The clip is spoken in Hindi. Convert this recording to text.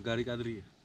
गाड़ी का है।